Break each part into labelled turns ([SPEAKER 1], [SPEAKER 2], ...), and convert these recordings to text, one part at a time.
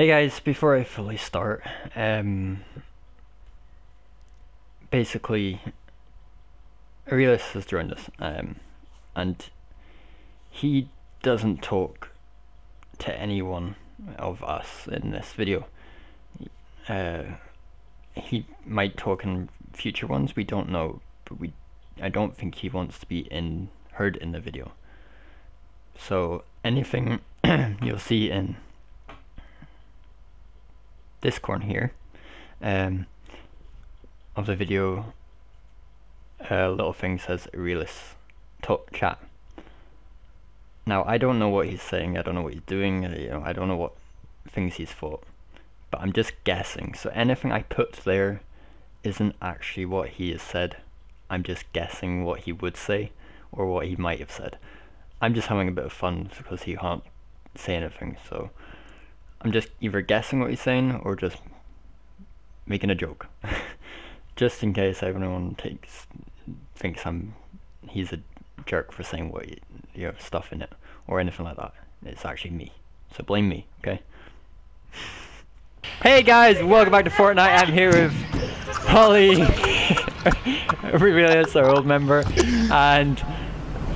[SPEAKER 1] Hey guys, before I fully start, um, basically, Aurelius has joined us, um, and he doesn't talk to anyone of us in this video. Uh, he might talk in future ones, we don't know, but we, I don't think he wants to be in heard in the video. So anything you'll see in this corner here um, of the video, a little thing says realist talk chat. Now I don't know what he's saying. I don't know what he's doing. uh, You know, I don't know what things he's thought, but I'm just guessing. So anything I put there isn't actually what he has said. I'm just guessing what he would say or what he might have said. I'm just having a bit of fun because he can't say anything. So I'm just either guessing what he's saying or just making a joke, just in case everyone takes thinks I'm he's a jerk for saying what you, have stuff in it or anything like that. It's actually me, so blame me, okay? Hey guys, welcome back to Fortnite. I'm here with Holly, Aurelius, our old member, and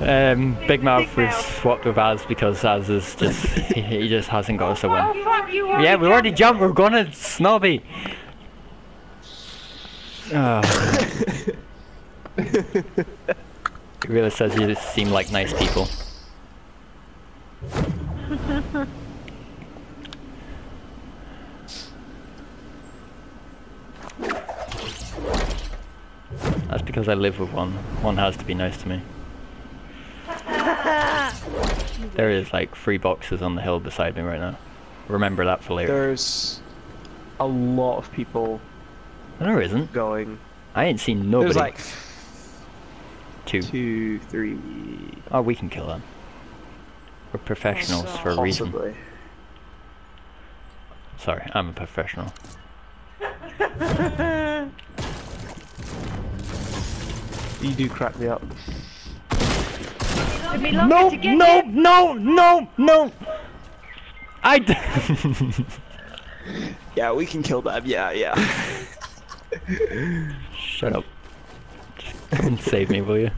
[SPEAKER 1] um, Big Mouth we've swapped with Az because Az is just he, he just hasn't got us a win.
[SPEAKER 2] Oh!
[SPEAKER 1] Yeah, we already jumped. We're gonna snobby. Oh. it really says you just seem like nice people. That's because I live with one. One has to be nice to me. There is like three boxes on the hill beside me right now. Remember that for later.
[SPEAKER 3] There's a lot of people
[SPEAKER 1] there isn't.
[SPEAKER 3] going.
[SPEAKER 1] I ain't seen nobody.
[SPEAKER 3] There's like
[SPEAKER 1] two.
[SPEAKER 3] two, three,
[SPEAKER 1] Oh, we can kill them. We're professionals for a reason.
[SPEAKER 3] possibly.
[SPEAKER 1] Sorry, I'm a professional.
[SPEAKER 3] You do crack me up.
[SPEAKER 2] Took me longer
[SPEAKER 1] No,
[SPEAKER 2] to get
[SPEAKER 1] no,
[SPEAKER 2] here.
[SPEAKER 1] no, no, no! I d-
[SPEAKER 3] Yeah, we can kill them. Yeah, yeah.
[SPEAKER 1] Shut up. and save me, will you?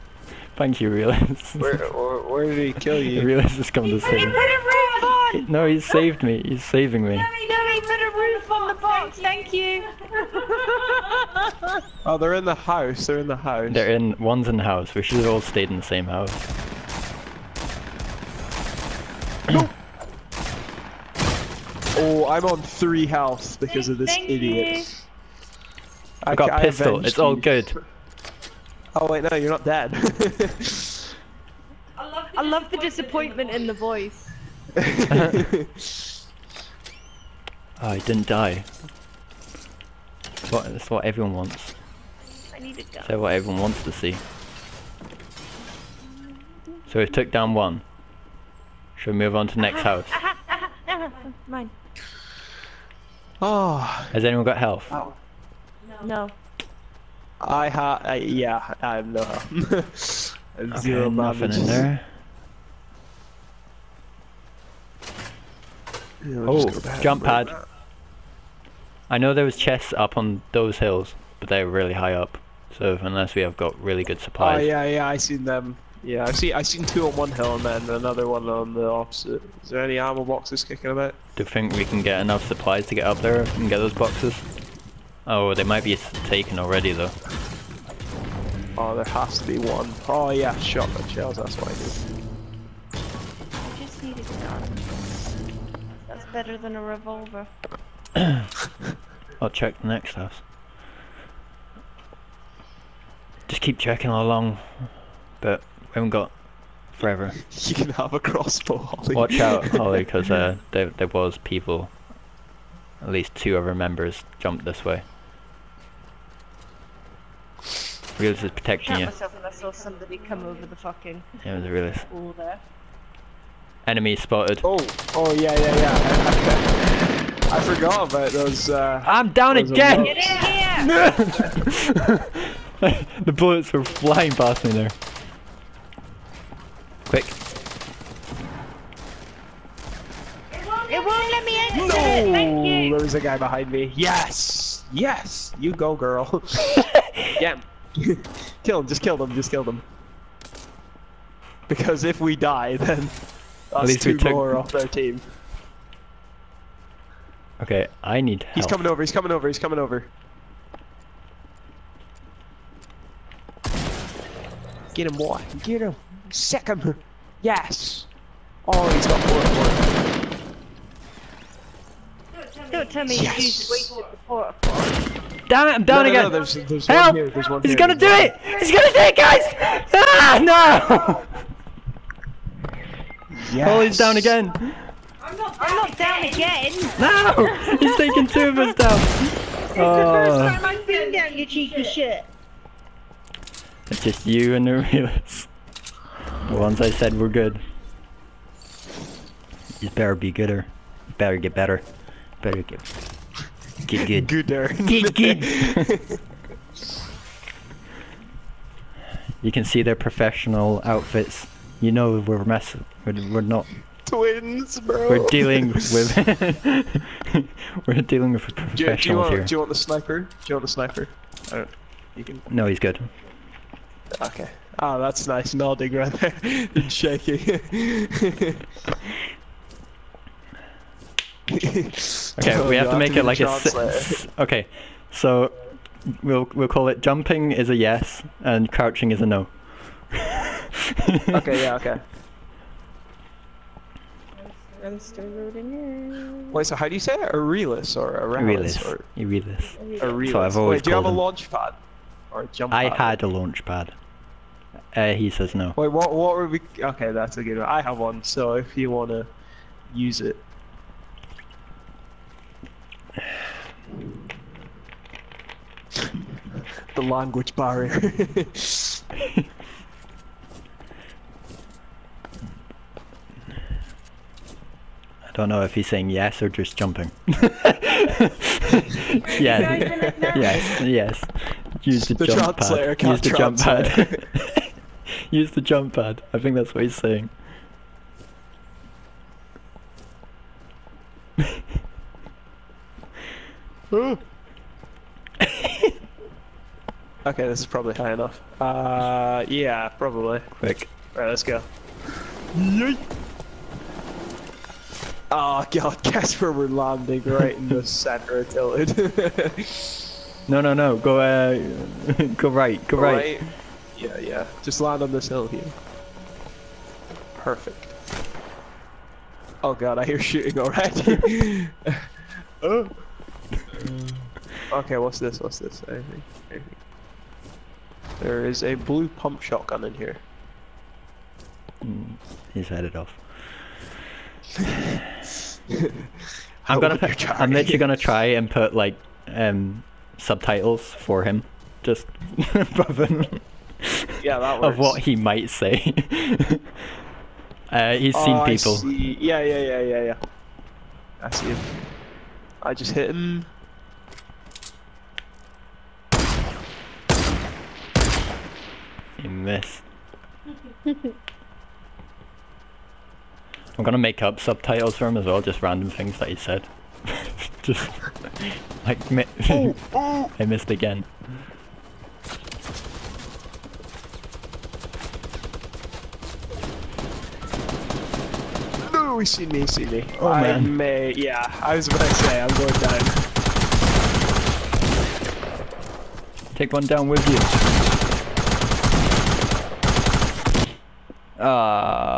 [SPEAKER 1] Thank you, Realize.
[SPEAKER 3] where, where, where did he kill you?
[SPEAKER 1] Realize has come to
[SPEAKER 2] Let me
[SPEAKER 1] save
[SPEAKER 2] put
[SPEAKER 1] me.
[SPEAKER 2] a roof on.
[SPEAKER 1] No, he saved me. He's saving me.
[SPEAKER 2] Let me, let put a roof on the box. Thank you.
[SPEAKER 3] Oh, they're in the house. They're in the house.
[SPEAKER 1] They're in, one's in the house. We should have all stayed in the same house.
[SPEAKER 3] Oh, I'm on three health because of this
[SPEAKER 2] Thank
[SPEAKER 3] idiot.
[SPEAKER 2] you.
[SPEAKER 1] I got
[SPEAKER 3] I
[SPEAKER 1] pistol. It's all good.
[SPEAKER 3] Oh wait, no, you're not dead.
[SPEAKER 2] I love the disappointment in the voice.
[SPEAKER 1] Oh, he didn't die. That's what, that's what everyone wants.
[SPEAKER 2] I need a gun.
[SPEAKER 1] That's what everyone wants to see. So we took down one. Should we move on to next house?
[SPEAKER 2] Mine.
[SPEAKER 3] Oh,
[SPEAKER 1] Has anyone got health?
[SPEAKER 2] No.
[SPEAKER 3] I ha. I, yeah, I have no health.
[SPEAKER 1] Okay,
[SPEAKER 3] Zero
[SPEAKER 1] nothing in there.
[SPEAKER 3] Yeah, we'll
[SPEAKER 1] Oh, jump pad.
[SPEAKER 3] now.
[SPEAKER 1] I know there was chests up on those hills, but they're really high up. So unless we have got really good
[SPEAKER 3] oh,
[SPEAKER 1] supplies.
[SPEAKER 3] Oh yeah, yeah, I seen them. Yeah, I see. I seen two on one hill and then another one on the opposite. Is there any ammo boxes kicking about?
[SPEAKER 1] Do you think we can get enough supplies to get up there and get those boxes? Oh, they might be taken already though.
[SPEAKER 3] Oh, there has to be one. Oh yeah, shotgun shells. That's what I need.
[SPEAKER 2] I just need a gun. That's better than a revolver.
[SPEAKER 1] I'll check the next house. Just keep checking all along, but we haven't got forever.
[SPEAKER 3] You can have a crossbow, Holly.
[SPEAKER 1] Watch out, Holly, because uh, there, there was people, at least two of our members jumped this way. Realist is protecting
[SPEAKER 2] Shot
[SPEAKER 1] you.
[SPEAKER 2] myself when I saw somebody come over the fucking
[SPEAKER 1] Yeah, it was a realist.
[SPEAKER 2] wall there.
[SPEAKER 1] Enemy spotted.
[SPEAKER 3] Oh, oh yeah, yeah, yeah. I, I forgot about those. Uh,
[SPEAKER 1] I'm down
[SPEAKER 3] Those
[SPEAKER 1] again!
[SPEAKER 2] Get in here!
[SPEAKER 1] the bullets were flying past me there. Quick.
[SPEAKER 2] It won't let me exit
[SPEAKER 3] No!
[SPEAKER 2] it. Thank you.
[SPEAKER 3] There was a guy behind me. Yes! Yes! You go, girl. yeah. kill him, just kill them, just kill them. Because if we die, then that's
[SPEAKER 1] least we
[SPEAKER 3] two
[SPEAKER 1] took-
[SPEAKER 3] more off their team.
[SPEAKER 1] Okay, I need help.
[SPEAKER 3] He's coming over, he's coming over, he's coming over. Get him, boy. Get him. Sick him. Yes. Oh, he's got four four.
[SPEAKER 2] Don't tell me
[SPEAKER 3] Yes.
[SPEAKER 2] you used wasted the port.
[SPEAKER 1] Damn it, I'm down
[SPEAKER 3] no,
[SPEAKER 1] again.
[SPEAKER 3] No, there's, there's
[SPEAKER 1] Help!
[SPEAKER 3] one here, one
[SPEAKER 1] He's
[SPEAKER 3] here,
[SPEAKER 1] gonna do it! He's gonna do it, guys! Ah, no!
[SPEAKER 3] Yes.
[SPEAKER 1] Oh, he's down again.
[SPEAKER 2] I'm not down again.
[SPEAKER 1] No! He's taking two of us down. Oh,
[SPEAKER 2] I'm been down, you cheeky shit.
[SPEAKER 1] it's just you and the realist. The ones I said were good. You better be gooder. You better get better. Better get get good.
[SPEAKER 3] Gooder.
[SPEAKER 1] Good, good. You can see their professional outfits. You know we're messing. We're, we're not.
[SPEAKER 3] Twins, bro.
[SPEAKER 1] We're dealing with. we're dealing with
[SPEAKER 3] Do you, do, you want,
[SPEAKER 1] here.
[SPEAKER 3] do you want the sniper? Do you want the sniper? You can.
[SPEAKER 1] No, he's good.
[SPEAKER 3] Okay. Oh, that's nice. Nodding right there and shaking.
[SPEAKER 1] Okay, we oh, have to make it like a. Si- okay, so we'll we'll call it jumping is a yes and crouching is a no.
[SPEAKER 3] okay, yeah, okay.
[SPEAKER 2] I'm still loading in.
[SPEAKER 3] Wait, so how do you say it? A realist or a
[SPEAKER 1] Realist.
[SPEAKER 3] Or
[SPEAKER 1] Realist.
[SPEAKER 3] a realist?
[SPEAKER 1] I've always
[SPEAKER 3] Wait, do you have a launch pad? Or a jump pad?
[SPEAKER 1] I had a launch pad. Uh, he says no.
[SPEAKER 3] Wait, what, what were we... Okay, that's a good one. I have one, so if you want to use it. the language barrier.
[SPEAKER 1] I don't know if he's saying yes or just jumping. yeah. yes. Yes. Use the,
[SPEAKER 3] The
[SPEAKER 1] jump pad. Use the jump pad. Use the jump pad. I think that's what he's saying.
[SPEAKER 3] okay, this is probably high enough. Uh, yeah, probably.
[SPEAKER 1] Quick.
[SPEAKER 3] Right, let's go. Yeet. Oh god, where we're landing right in the center of Tilted.
[SPEAKER 1] No, no, no. Go, uh, go right. Go right.
[SPEAKER 3] Yeah, yeah. Just land on this hill here. Perfect. Oh god, I hear shooting already. oh. Okay, what's this? What's this? Anything? Anything? There is a blue pump shotgun in here.
[SPEAKER 1] Mm, He's headed off. I'm gonna. Put,
[SPEAKER 3] try?
[SPEAKER 1] I'm literally gonna try and put like um subtitles for him, just above him,
[SPEAKER 3] Yeah, that works.
[SPEAKER 1] of what he might say. uh, he's
[SPEAKER 3] Oh,
[SPEAKER 1] seen people.
[SPEAKER 3] see. Yeah, yeah, yeah, yeah, yeah. I see him. I just hit him.
[SPEAKER 1] He missed. I'm gonna make up subtitles for him as well, just random things that he said. just like mi- I missed again.
[SPEAKER 3] He's seen me, see me.
[SPEAKER 1] Oh,
[SPEAKER 3] I
[SPEAKER 1] man.
[SPEAKER 3] may, yeah, I was about to say, I'm going down.
[SPEAKER 1] Take one down with you. Ah.